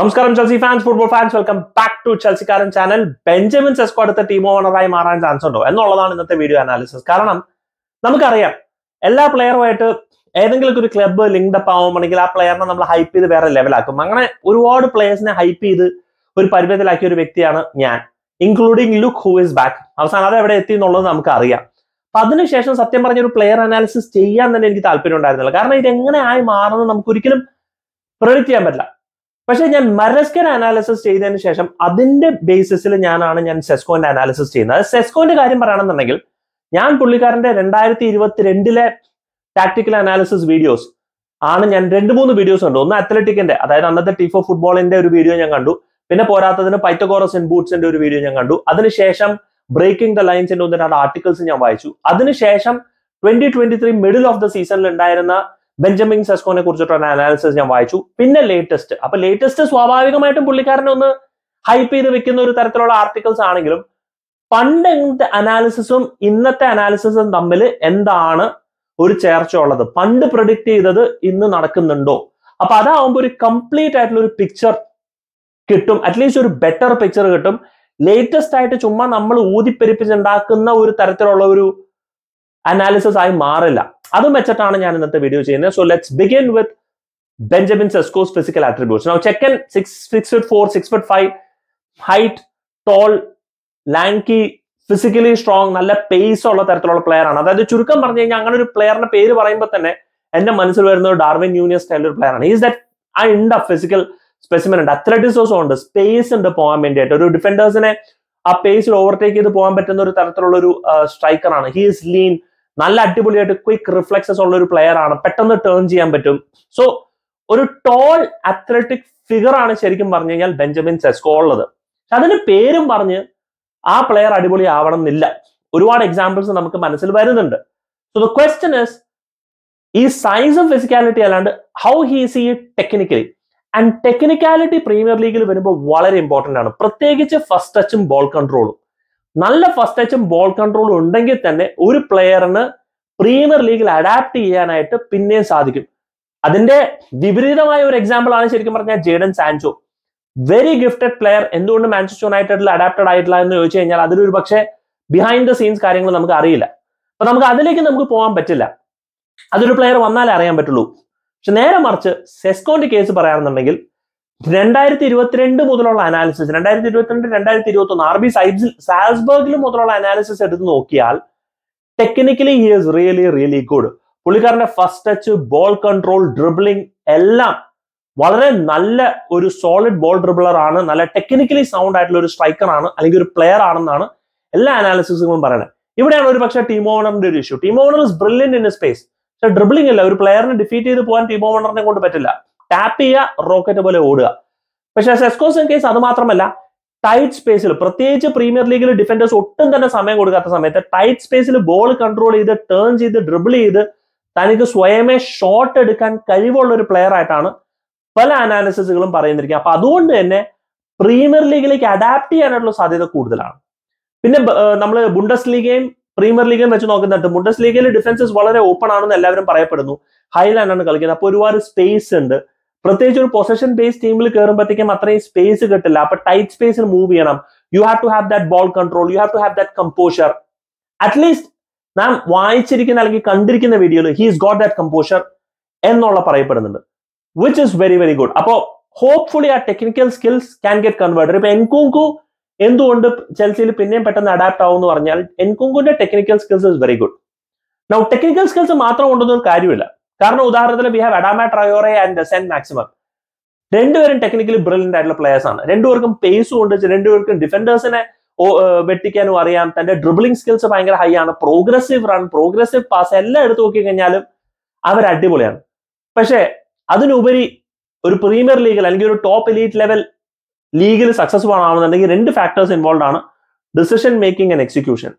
നമസ്കാരം Chelsea fans football fans welcome back to ചെൽസിക്കാരൻ channel Benjamin Sesko അടുത്ത team ഓണറായി മാറാൻ ചാൻസ് ഉണ്ടോ? എന്നുള്ളതാണ് ഇന്നത്തെ വീഡിയോ അനാലിസിസ് കാരണം നമുക്കറിയാം എല്ലാ പ്ലെയറുമായിട്ട് ഏതെങ്കിലും ഒരു ക്ലബ്ബ് ലിങ്ക്ഡ് അപ്പ് ആവുകയാണെങ്കിൽ ആ പ്ലെയറിനെ നമ്മൾ ഹൈപ്പ് ചെയ്ത് വേറെ ലെവലാക്കും അങ്ങനെ ഒരുപാട് പ്ലെയേഴ്സിനെ ഹൈപ്പ് ചെയ്ത് ഒരു പരിമിതത്തിലാക്കിയ ഒരു വ്യക്തിയാണ് ഞാൻ including look who is back അവസാനം അത് എവിടെ എത്തി എന്നുള്ളത് നമുക്ക് അറിയാം അപ്പൊ അതിനുശേഷം സത്യം പറഞ്ഞ ഒരു പ്ലെയർ അനാലിസിസ് ചെയ്യാൻ തന്നെ എനിക്ക് താല്പര്യം ഉണ്ടായിരുന്നില്ല. കാരണം ഇത് എങ്ങനെ ആയി മാറുന്നത് നമുക്ക് ഒരിക്കലും പ്രെഡിക്റ്റ് ചെയ്യാൻ പറ്റില്ല. പക്ഷെ ഞാൻ മരസ്കൻ അനാലിസിസ് ചെയ്തതിന് ശേഷം അതിന്റെ ബേസിസിൽ ഞാനാണ് ഞാൻ സെസ്കോന്റെ അനാലിസിസ് ചെയ്യുന്നത്. സെസ്കോന്റെ കാര്യം പറയുകയാണെന്നുണ്ടെങ്കിൽ ഞാൻ പുള്ളിക്കാരന്റെ രണ്ടായിരത്തി ഇരുപത്തിരണ്ടിലെ ടാക്ടിക്കൽ അനാലിസിസ് വീഡിയോസ് ആണ് ഞാൻ രണ്ട് മൂന്ന് വീഡിയോസ് ഉണ്ട് ഒന്ന് അത്ലറ്റിക്കിന്റെ അതായത് അന്നത്തെ ടീഫോ ഫുട്ബോളിന്റെ ഒരു വീഡിയോ ഞാൻ കണ്ടു. പിന്നെ പോരാത്തതിന് പൈറ്റഗോറസ് ഇൻ ബൂട്ട്സിന്റെ ഒരു വീഡിയോ ഞാൻ കണ്ടു. അതിനുശേഷം ബ്രേക്കിംഗ് ദ ലൈൻസിന്റെ ഒന്ന് രണ്ട് ആർട്ടിക്കിൾസ് ഞാൻ വായിച്ചു. അതിനുശേഷം twenty twenty three middle of the സീസണിൽ ഉണ്ടായിരുന്ന ബെഞ്ചമിൻ സെസ്കോനെ കുറിച്ചിട്ടുള്ള അനാലിസിസ് ഞാൻ വായിച്ചു. പിന്നെ ലേറ്റസ്റ്റ് അപ്പൊ ലേറ്റസ്റ്റ് സ്വാഭാവികമായിട്ടും പുള്ളിക്കാരനെ ഒന്ന് ഹൈപ്പ് ചെയ്ത് വെക്കുന്ന ഒരു തരത്തിലുള്ള ആർട്ടിക്കിൾസ് ആണെങ്കിലും പണ്ട് അനാലിസിസും ഇന്നത്തെ അനാലിസിസും തമ്മിൽ എന്താണ് ഒരു ചേർച്ച ഉള്ളത്? പണ്ട് പ്രൊഡിക്ട് ചെയ്തത് ഇന്ന് നടക്കുന്നുണ്ടോ? അപ്പൊ അതാവുമ്പോൾ ഒരു കംപ്ലീറ്റ് ആയിട്ടുള്ള ഒരു പിക്ചർ കിട്ടും. അറ്റ്ലീസ്റ്റ് ഒരു ബെറ്റർ പിക്ചർ കിട്ടും. ലേറ്റസ്റ്റ് ആയിട്ട് ചുമ്മാ നമ്മൾ ഊതിപ്പെരിപ്പിച്ചുണ്ടാക്കുന്ന ഒരു തരത്തിലുള്ള ഒരു അനാലിസിസ് ആയി മാറില്ല. അതും വെച്ചിട്ടാണ് ഞാൻ ഇന്നത്തെ വീഡിയോ ചെയ്യുന്നത്. So let's begin with Benjamin Sesko's physical attributes now ചെക്കൻ six six feet four six feet five height tall lanky physically strong നല്ല പേസ് ഉള്ള തരത്തിലുള്ള പ്ലെയർ ആണ്. അതായത് ചുരുക്കം പറഞ്ഞു കഴിഞ്ഞാൽ അങ്ങനെ ഒരു പ്ലെയറിന്റെ പേര് പറയുമ്പോൾ തന്നെ എന്റെ മനസ്സിൽ വരുന്ന ഡാർവിൻ യൂണിയസ് സ്റ്റൈൽ ഒരു പ്ലെയർ ആണ് ഈസ് ദാറ്റ് ആ ഉണ്ട് ഫിസിക്കൽ സ്പെസിമൻ ഉണ്ട്. അത്ലറ്റിസോസും ഉണ്ട്. സ്പേസ് ഉണ്ട് പോകാൻ വേണ്ടിയിട്ട് ഒരു ഡിഫൻഡേഴ്സിനെ ആ പേസിൽ ഓവർടേക്ക് ചെയ്ത് പോകാൻ പറ്റുന്ന ഒരു തരത്തിലുള്ള ഒരു സ്ട്രൈക്കർ ആണ്. ഹി ഈസ് ലീൻ നല്ല അടിപൊളിയായിട്ട് ക്വിക്ക് റിഫ്ലക്സസ് ഉള്ള ഒരു പ്ലെയർ ആണ്. പെട്ടെന്ന് ടേൺ ചെയ്യാൻ പറ്റും. സോ ഒരു ടോൾ അത്ലറ്റിക് ഫിഗർ ആണ് ശരിക്കും പറഞ്ഞു കഴിഞ്ഞാൽ ബെഞ്ചമിൻ സെസ്കോ ഉള്ളത്. അതിന് പേരും പറഞ്ഞ് ആ പ്ലെയർ അടിപൊളി ആവണം എന്നില്ല. ഒരുപാട് എക്സാമ്പിൾസ് നമുക്ക് മനസ്സിൽ വരുന്നുണ്ട്. സോ ദ ക്വസ്റ്റ്യൻ ഇസ് ഈ സൈസ് ഓഫ് ഫിസിക്കാലിറ്റി അല്ലാണ്ട് ഹൗ ഹീസ് ഈ ടെക്നിക്കലി ആൻഡ് ടെക്നിക്കാലിറ്റി പ്രീമിയർ ലീഗിൽ വരുമ്പോൾ വളരെ ഇമ്പോർട്ടന്റ് ആണ്. പ്രത്യേകിച്ച് ഫസ്റ്റ് ടച്ചും ബോൾ കൺട്രോളും നല്ല ഫസ്റ്റ് ടച്ചും ബോൾ കൺട്രോളും ഉണ്ടെങ്കിൽ തന്നെ ഒരു പ്ലെയറിന് പ്രീമിയർ ലീഗിൽ അഡാപ്റ്റ് ചെയ്യാനായിട്ട് പിന്നെയും സാധിക്കും. അതിന്റെ വിപരീതമായ ഒരു എക്സാമ്പിൾ ആണ് ശരിക്കും പറഞ്ഞാൽ Jadon Sancho. Very gifted player എന്തുകൊണ്ട് മാഞ്ചസ്റ്റർ യുണൈറ്റഡിൽ അഡാപ്റ്റഡ് ആയിട്ടില്ല എന്ന് ചോദിച്ചു കഴിഞ്ഞാൽ അതിലൊരു പക്ഷേ ബിഹൈൻഡ് ദ സീൻസ് കാര്യങ്ങൾ നമുക്ക് അറിയില്ല. അപ്പൊ നമുക്ക് അതിലേക്ക് നമുക്ക് പോകാൻ പറ്റില്ല. അതൊരു പ്ലെയർ വന്നാലേ അറിയാൻ പറ്റുള്ളൂ. പക്ഷെ നേരെ മറിച്ച് സെസ്കോന്റെ കേസ് പറയുകയാണെന്നുണ്ടെങ്കിൽ രണ്ടായിരത്തി ഇരുപത്തിരണ്ട് മുതലുള്ള അനാലിസിസ് രണ്ടായിരത്തി ഇരുപത്തിരണ്ട് രണ്ടായിരത്തി ഇരുപത്തി ഒന്ന് ആർ ബി സൈബ്സിൽ സാൽസ്ബർഗിൽ മുതലുള്ള അനാലിസിസ് എടുത്ത് നോക്കിയാൽ technically he is really really good പുള്ളിക്കാരന്റെ first touch ball control dribbling എല്ലാം വളരെ നല്ല ഒരു സോളിഡ് ബോൾ ഡ്രിബിളർ ആണ്. നല്ല ടെക്നിക്കലി സൗണ്ട് ആയിട്ടുള്ള ഒരു സ്ട്രൈക്കർ ആണ് അല്ലെങ്കിൽ ഒരു പ്ലെയർ ആണെന്നാണ് എല്ലാ അനാലിസിസുകളും പറയുന്നത്. ഇവിടെയാണ് ഒരു പക്ഷേ ടീം ഓണറിന്റെ ഒരു issue team owner is brilliant in space പക്ഷെ ഡ്രിബിളിംഗ് അല്ല ഒരു പ്ലെയറിനെ ഡിഫീറ്റ് ചെയ്ത് പോകാൻ ടീം ഓണറിനെ കൊണ്ട് പറ്റില്ല. ടാപ്പ് ചെയ്യുക റോക്കറ്റ് പോലെ ഓടുക. പക്ഷെ സെസ്കോസൻ കേസ് അത് മാത്രമല്ല ടൈറ്റ് സ്പേസിൽ പ്രത്യേകിച്ച് പ്രീമിയർ ലീഗിൽ ഡിഫൻഡേഴ്സ് ഒട്ടും തന്നെ സമയം കൊടുക്കാത്ത സമയത്ത് ടൈറ്റ് സ്പേസിൽ ബോൾ കൺട്രോൾ ചെയ്ത് ടേൺ ചെയ്ത് ഡ്രിബിൾ ചെയ്ത് തനിക്ക് സ്വയമേ ഷോട്ട് എടുക്കാൻ കഴിവുള്ള ഒരു പ്ലെയർ ആയിട്ടാണ് പല അനാലിസിസുകളും പറയുന്നിരിക്കുക അപ്പൊ അതുകൊണ്ട് തന്നെ പ്രീമിയർ ലീഗിലേക്ക് അഡാപ്റ്റ് ചെയ്യാനായിട്ടുള്ള സാധ്യത കൂടുതലാണ്. പിന്നെ നമ്മൾ ബുണ്ടസ് ലീഗയും പ്രീമിയർ ലീഗും വെച്ച് നോക്കുന്നുണ്ട് ബുണ്ടസ് ലീഗയിൽ ഡിഫൻസസ് വളരെ ഓപ്പൺ ആണെന്ന് എല്ലാവരും പറയപ്പെടുന്നു. ഹൈലാൻഡാണ് കളിക്കുന്നത്. അപ്പോൾ ഒരുപാട് സ്പേസ് ഉണ്ട്. പ്രത്യേകിച്ച് ഒരു പൊസഷൻ ബേസ് ടീമിൽ കയറുമ്പോഴത്തേക്കും അത്രയും സ്പേസ് കിട്ടില്ല. അപ്പൊ ടൈറ്റ് സ്പേസിൽ മൂവ് ചെയ്യണം. You have to have that ball control you have to have that composure at least നാം വായിച്ചിരിക്കുന്ന അല്ലെങ്കിൽ കണ്ടിരിക്കുന്ന വീഡിയോയിൽ ഹീസ് ഗോട്ട് ദാറ്റ് കമ്പോഷർ എന്നുള്ള പറയപ്പെടുന്നുണ്ട്. Which is very very good അപ്പോൾ ഹോപ്പ്ഫുള്ളി ആ technical skills can get converted ഇപ്പൊ എൻകുങ്കു എന്തുകൊണ്ട് ചെൽസിയിൽ പിന്നെയും പെട്ടെന്ന് അഡാപ്റ്റ് ആവും എന്ന് പറഞ്ഞാൽ എൻകുങ്കുന്റെ technical skills is very good now technical skills മാത്രം കൊണ്ടൊന്നും കാര്യമില്ല. കാരണം ഉദാഹരണത്തിന് we have Adama Traore and Saint Maximin രണ്ടുപേരും ടെക്നിക്കലി ബ്രില്യന്റ് ആയിട്ടുള്ള പ്ലേയേഴ്സ് ആണ്. രണ്ടുപേർക്കും പേസും ഉണ്ട് രണ്ടുപേർക്കും ഡിഫൻഡേഴ്സിനെ വെട്ടിക്കാനും അറിയാം. തന്റെ ഡ്രിബിളിംഗ് സ്കിൽസ് ഭയങ്കര ഹൈ ആണ്. പ്രോഗ്രസീവ് റൺ പ്രോഗ്രസീവ് പാസ് എല്ലാം എടുത്തു നോക്കി കഴിഞ്ഞാലും അവർ അടിപൊളിയാണ്. പക്ഷേ അതിനുപരി ഒരു പ്രീമിയർ ലീഗിൽ അല്ലെങ്കിൽ ഒരു ടോപ്പ് എലീറ്റ് ലെവൽ ലീഗിൽ സക്സസ്ഫുൾ ആണെന്നുണ്ടെങ്കിൽ രണ്ട് ഫാക്ടേഴ്സ് ഇൻവോൾവ് ആണ്. ഡിസിഷൻ മേക്കിംഗ് ആൻഡ് എക്സിക്യൂഷൻ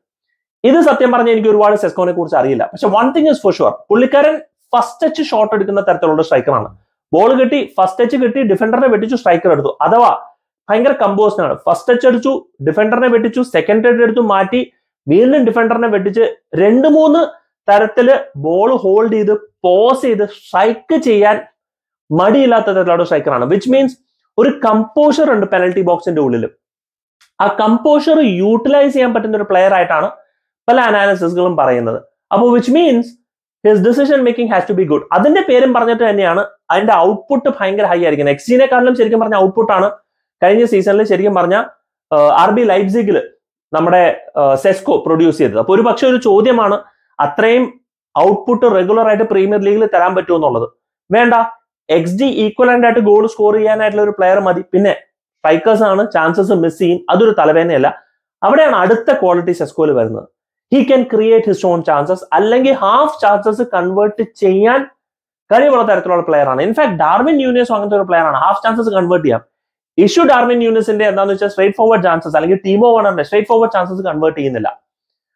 ഇത് സത്യം പറഞ്ഞാൽ എനിക്ക് ഒരുപാട് സെസ്കോനെ കുറിച്ച് അറിയില്ല. പക്ഷെ one thing is for sure പുള്ളിക്കാരൻ ഫസ്റ്റ് ടച്ച് ഷോട്ട് എടുക്കുന്ന തരത്തിലുള്ള സ്ട്രൈക്കറാണ് ബോൾ കിട്ടി ഫസ്റ്റ് ടച്ച് കിട്ടി ഡിഫൻഡറിനെ വെട്ടിച്ചു സ്ട്രൈക്കർ എടുത്തു. അഥവാ ഭയങ്കര കമ്പോസ്റ്റ് ആണ്. ഫസ്റ്റ് ടച്ച് അടിച്ചു ഡിഫൻഡറിനെ വെട്ടിച്ചു സെക്കൻഡ് ടച്ച് എടുത്തു മാറ്റി വീണ്ടും ഡിഫൻഡറിനെ വെട്ടിച്ച് രണ്ട് മൂന്ന് തരത്തിൽ ബോൾ ഹോൾഡ് ചെയ്ത് പോസ് ചെയ്ത് സ്ട്രൈക്ക് ചെയ്യാൻ മടിയില്ലാത്ത തരത്തിലുള്ള സ്ട്രൈക്കറാണ് വിച്ച് മീൻസ് ഒരു കമ്പോഷർ ഉണ്ട് പെനൽറ്റി ബോക്സിന്റെ ഉള്ളിൽ ആ കമ്പോഷർ യൂട്ടിലൈസ് ചെയ്യാൻ പറ്റുന്ന ഒരു പ്ലെയർ ആയിട്ടാണ് പല അനാലിസിസുകളും പറയുന്നത്. അപ്പോൾ which means his decision making has to be good അതിന്റെ പേരും പറഞ്ഞിട്ട് തന്നെയാണ് അതിന്റെ ഔട്ട്പുട്ട് ഭയങ്കര ഹൈ ആയിരിക്കുന്നത്. എക്സിനെക്കാളും ശരിക്കും പറഞ്ഞ ഔട്ട്പുട്ടാണ് കഴിഞ്ഞ സീസണിൽ ശരിക്കും പറഞ്ഞ ആർ ബി ലൈബ്സിഗിൽ നമ്മുടെ സെസ്കോ പ്രൊഡ്യൂസ് ചെയ്തത്. അപ്പൊ ഒരു പക്ഷെ ഒരു ചോദ്യമാണ് അത്രയും ഔട്ട്പുട്ട് റെഗുലർ ആയിട്ട് പ്രീമിയർ ലീഗിൽ തരാൻ പറ്റുമോ എന്നുള്ളത്? വേണ്ട. എക്സ് ജി ഈക്വലന്റ് ആയിട്ട് ഗോൾ സ്കോർ ചെയ്യാനായിട്ടുള്ള ഒരു പ്ലെയർ മതി. പിന്നെ സ്ട്രൈക്കേഴ്സ് ആണ് ചാൻസസ് മിസ് ചെയ്യും. അതൊരു തലവേദനയല്ല. അവിടെയാണ് അടുത്ത ക്വാളിറ്റി സെസ്കോയിൽ വരുന്നത്. He can create his own chances അല്ലെങ്കിൽ ഹാഫ് ചാൻസസ് കൺവേർട്ട് ചെയ്യാൻ കഴിവുള്ള തരത്തിലുള്ള പ്ലെയർ ആണ്. ഇൻഫാക്ട് ഡാർവിൻ യൂണിയസ് അങ്ങനത്തെ ഒരു പ്ലെയർ ആണ്. ഹാഫ് ചാൻസസ് കൺവേർട്ട് ചെയ്യാം. ഇഷ്യൂ ഡാർവിൻ യൂണിയസിന്റെ എന്താണെന്ന് വെച്ചാൽ സ്ട്രേറ്റ് ഫോർവേഡ് ചാൻസസ് അല്ലെങ്കിൽ ടീമോ ഓണറിന്റെ സ്ട്രേറ്റ് ഫോർവേഡ് ചാൻസസ് കൺവേർട്ട് ചെയ്യുന്നില്ല.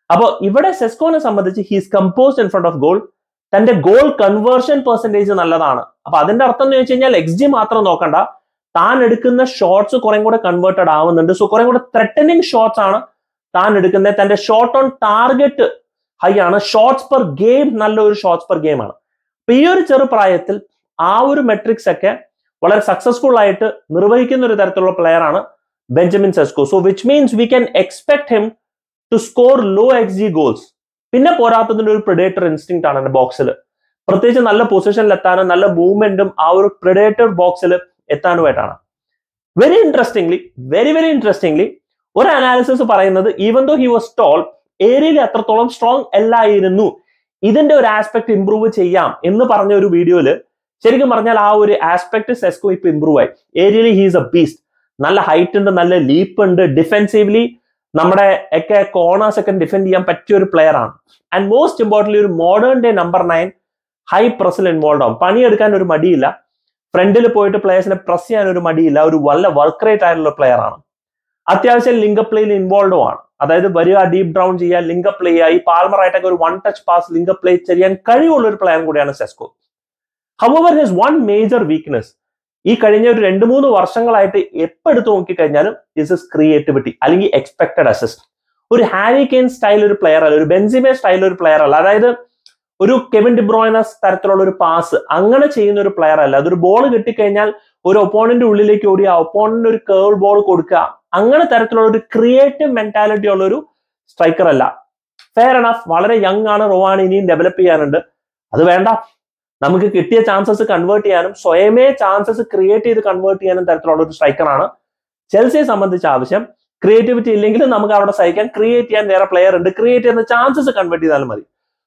അപ്പോൾ ഇവിടെ സെസ്കോനെ സംബന്ധിച്ച് he's composed in front of goal തന്റെ ഗോൾ കൺവേർഷൻ പെർസെന്റേജ് നല്ലതാണ്. അപ്പൊ അതിന്റെ അർത്ഥം എന്ന് വെച്ച് കഴിഞ്ഞാൽ എക്സ് ജി മാത്രം നോക്കണ്ട. താൻ എടുക്കുന്ന ഷോട്ട്സ് കുറെ കൂടെ കൺവേർട്ടഡ് ആവുന്നുണ്ട്. സോ കുറെ കൂടെ ത്രെട്ടനിങ് ഷോട്ട്സ് ആണ് താൻ എടുക്കുന്നത് തന്റെ ഷോട്ട് ഓൺ ടാർഗറ്റ് ഹൈ ആണ്. ഷോട്ട്സ് പെർ ഗെയിം നല്ലൊരു ഷോട്ട്സ് പെർ ഗെയിം ആണ്. അപ്പൊ ഈ ഒരു ചെറുപ്രായത്തിൽ ആ ഒരു മെട്രിക്സ് ഒക്കെ വളരെ സക്സസ്ഫുൾ ആയിട്ട് നിർവഹിക്കുന്ന ഒരു തരത്തിലുള്ള പ്ലെയർ ആണ് Benjamin Sesko. So which means we can expect him to score low X G goals പിന്നെ പോരാത്തതിന്റെ ഒരു പ്രിഡേറ്റർ ഇൻസ്റ്റിങ് ആണ് എന്റെ ബോക്സിൽ പ്രത്യേകിച്ച് നല്ല പൊസിഷനിൽ എത്താനും നല്ല മൂവ്മെന്റും ആ ഒരു പ്രിഡേറ്റർ ബോക്സിൽ എത്താനുമായിട്ടാണ്. Very interestingly very very interestingly ഒരു അനാലിസിസ് പറയുന്നത് even though he was tall ഏരിയയിൽ അത്രത്തോളം സ്ട്രോങ് അല്ലായിരുന്നു. ഇതിന്റെ ഒരു ആസ്പെക്ട് ഇംപ്രൂവ് ചെയ്യാം എന്ന് പറഞ്ഞ ഒരു വീഡിയോയിൽ ശരിക്കും പറഞ്ഞാൽ ആ ഒരു ആസ്പെക്ട് സെസ്കോ ഇപ്പൊ ഇംപ്രൂവ് ആയി. ഏരിയലി ഹീസ് എ ബീസ്റ്റ് നല്ല ഹൈറ്റ് ഉണ്ട് നല്ല ലീപ്പ് ഉണ്ട്. ഡിഫെൻസീവ്ലി നമ്മുടെ ഒക്കെ കോർണേഴ്സ് ഒക്കെ ഡിഫെൻഡ് ചെയ്യാൻ പറ്റിയ ഒരു പ്ലെയർ ആണ്. ആൻഡ് മോസ്റ്റ് ഇമ്പോർട്ടന്റ് ഒരു modern day number nine high പ്രസിൽ involve ആവും. പണിയെടുക്കാൻ ഒരു മടിയില്ല. ഫ്രണ്ടിൽ പോയിട്ട് പ്ലേയേഴ്സിനെ പ്രസ് ചെയ്യാൻ ഒരു മടിയില്ല. ഒരു വല്ല വർക്ക് റേറ്റ് ആയിട്ടുള്ള പ്ലെയർ ആണ്. അത്യാവശ്യം ലിങ്ക് പ്ലേയിൽ ഇൻവോൾവ് ആണ്. അതായത് വരിക ഡീപ് ഡൗൺ ചെയ്യുക ലിങ്ക് പ്ലേ ആയി പാൽമർ ആയിട്ടൊക്കെ ഒരു one touch pass link play ചെയ്യാൻ കഴിവുള്ള ഒരു പ്ലെയർ കൂടിയാണ് Sesko however his one major weakness ഈ കഴിഞ്ഞ ഒരു രണ്ട് മൂന്ന് വർഷങ്ങളായിട്ട് എപ്പോൾ എടുത്ത് നോക്കിക്കഴിഞ്ഞാലും ഇസ് ഇസ് ക്രിയേറ്റിവിറ്റി അല്ലെങ്കിൽ എക്സ്പെക്ടഡ് അസിസ്റ്റ് ഒരു ഹാരി കെയിൻ സ്റ്റൈൽ ഒരു പ്ലെയർ അല്ല ഒരു ബെൻസിമെ സ്റ്റൈൽ ഒരു പ്ലെയർ അല്ല. അതായത് ഒരു കെവിൻ ഡിബ്രോയിനസ് തരത്തിലുള്ള ഒരു പാസ് അങ്ങനെ ചെയ്യുന്ന ഒരു പ്ലെയർ അല്ല. അതൊരു ബോൾ കിട്ടിക്കഴിഞ്ഞാൽ ഒരു ഒപ്പോണന്റ് ഉള്ളിലേക്ക് ഓടി ആ ഒപ്പോണന്റ് ഒരു കേൾ ബോൾ കൊടുക്കുക അങ്ങനെ തരത്തിലുള്ള ഒരു ക്രിയേറ്റീവ് മെന്റാലിറ്റി ഉള്ള ഒരു സ്ട്രൈക്കർ അല്ല. ഫെയർ എനഫ് വളരെ യങ് ആണ്. റോവാണ് ഇനിയും ഡെവലപ്പ് ചെയ്യാനുണ്ട്. അത് വേണ്ട. നമുക്ക് കിട്ടിയ ചാൻസസ് കൺവേർട്ട് ചെയ്യാനും സ്വയമേ ചാൻസസ് ക്രിയേറ്റ് ചെയ്ത് കൺവേർട്ട് ചെയ്യാനും തരത്തിലുള്ള ഒരു സ്ട്രൈക്കറാണ് ചെൽസിയെ സംബന്ധിച്ച ആവശ്യം ക്രിയേറ്റിവിറ്റി ഇല്ലെങ്കിലും നമുക്ക് അവിടെ സഹിക്കാൻ ക്രിയേറ്റ് ചെയ്യാൻ വേറെ പ്ലെയർ ഉണ്ട്. ക്രിയേറ്റ് ചെയ്യുന്ന ചാൻസസ് കൺവേർട്ട് ചെയ്താലും മതി.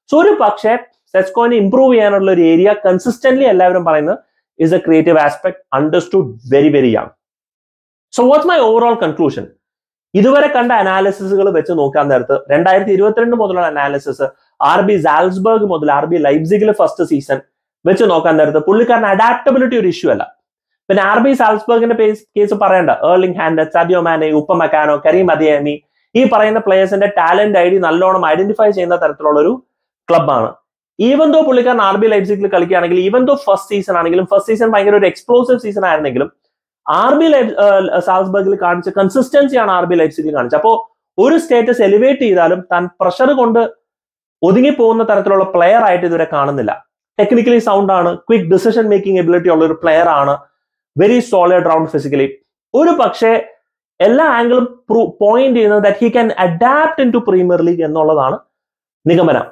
സോ ഒരു പക്ഷേ സെസ്കോനെ ഇംപ്രൂവ് ചെയ്യാനുള്ള ഒരു ഏരിയ കൺസിസ്റ്റന്റ്ലി എല്ലാവരും പറയുന്നത് is a creative aspect understood very very young so what's my overall conclusion ഇതുവരെ കണ്ട അനാലിസിസുകൾ വെച്ച് നോക്കാൻ നേരത്ത് രണ്ടായിരത്തി ഇരുപത്തിരണ്ട് മുതലുള്ള അനാലിസിസ് ആർ ബി സാൽസ്ബർഗ് മുതൽ ആർ ബി ലൈബ്സിഗിലെ ഫസ്റ്റ് സീസൺ വെച്ച് നോക്കാൻ നേരത്ത് പുള്ളിക്കാരൻ അഡാപ്റ്റബിലിറ്റി ഒരു ഇഷ്യൂ അല്ല. പിന്നെ ആർ ബി സാൽസ്ബർഗിന്റെ കേസ് പറയണ്ട. Erling Haaland Sadio Mane Upamecano Karim Adeyemi ഈ പറയുന്ന പ്ലേയേഴ്സിന്റെ ടാലന്റ് ഐ ഡി നല്ലോണം ഐഡന്റിഫൈ ചെയ്യുന്ന തരത്തിലുള്ള ഒരു ക്ലബ്ബാണ് ഈവൻ ദോ പുള്ളിക്കാരൻ ആർ ബി ലൈബ്സിഗിൽ കളിക്കുകയാണെങ്കിൽ ഈവൻ ദോ ഫസ്റ്റ് സീസൺ ആണെങ്കിലും ഫസ്റ്റ് സീസൺ ഭയങ്കര ഒരു എക്സ്പ്ലോസീവ് സീസൺ ആയിരുന്നെങ്കിലും ആർ ബി ലൈഫ് സാൽസ്ബർഗിൽ കാണിച്ച കൺസിസ്റ്റൻസിയാണ് ആർ ബി ലൈബ്സിഗിൽ കാണിച്ചത്. അപ്പോൾ ഒരു സ്റ്റേറ്റസ് എലിവേറ്റ് ചെയ്താലും താൻ പ്രഷർ കൊണ്ട് ഒതുങ്ങി പോകുന്ന തരത്തിലുള്ള പ്ലെയർ ആയിട്ട് ഇതുവരെ കാണുന്നില്ല. ടെക്നിക്കലി സൗണ്ട് ആണ് ക്വിക്ക് ഡിസിഷൻ മേക്കിംഗ് എബിലിറ്റി ഉള്ള ഒരു പ്ലെയർ ആണ് വെരി സോളിഡ് റൗണ്ട് ഫിസിക്കലി ഒരു പക്ഷേ എല്ലാ ആംഗിളും പോയിന്റ് ചെയ്യുന്നത് that he can adapt in to Premier League എന്നുള്ളതാണ് നിഗമനം.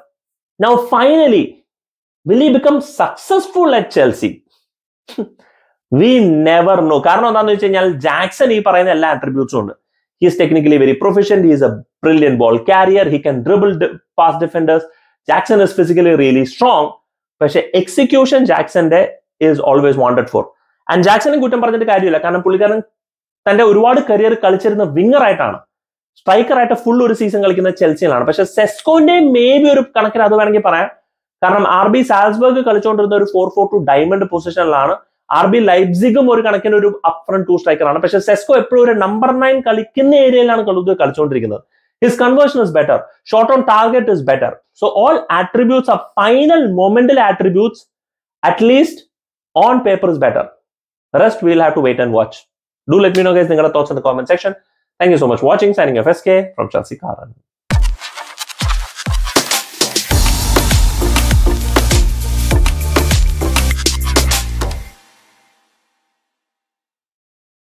Now finally will he become successful at Chelsea we never know കാരണം എന്താണെന്ന് വെച്ച് കഴിഞ്ഞാൽ ജാക്സൺ ഈ പറയുന്ന എല്ലാ ആട്രിബ്യൂട്ട്സും ഉണ്ട്. He is technically very profession he is a brilliant ball carrier he can dribble pass defenders Jackson is physically really strong പക്ഷെ execution ജാക്സന്റെ is always wanted for and ജാക്സനെ കുറ്റം പറഞ്ഞിട്ട് കാര്യമില്ല. കാരണം പുള്ളിക്കാരൻ തന്റെ ഒരുപാട് കരിയർ കളിച്ചിരുന്ന വിങ്ങർ ആയിട്ടാണ്. സ്ട്രൈക്കർ ആയിട്ട് ഫുൾ ഒരു സീസൺ കളിക്കുന്ന ചെൽസിയിലാണ്. പക്ഷെ സെസ്കോന്റെ മേ ബി ഒരു കണക്കിന് അത് വേണമെങ്കിൽ പറയാം. കാരണം ആർ ബി സാൽസ്ബർഗ് കളിച്ചുകൊണ്ടിരുന്ന ഒരു ഫോർ ഫോർ ടു ഡയമണ്ട് പൊസിഷനിലാണ് ആർ ബി ലൈബ്സിഗും ഒരു കണക്കിന് ഒരു അപ് ഫ്രണ്ട് ടു സ്ട്രൈക്കർ ആണ്. പക്ഷെ സെസ്കോ എപ്പോഴും ഒരു നമ്പർ നയൻ കളിക്കുന്ന ഏരിയയിലാണ് കളുത് കളിച്ചുകൊണ്ടിരിക്കുന്നത് his conversion is better shot on target is better so all attributes are final മൊമെന്റൽ attributes at least on paper is better rest we'll have to wait and watch do let me know guys നിങ്ങളുടെ thoughts in the comment section thank you so much watching signing F S K from Chelsea കാരൻ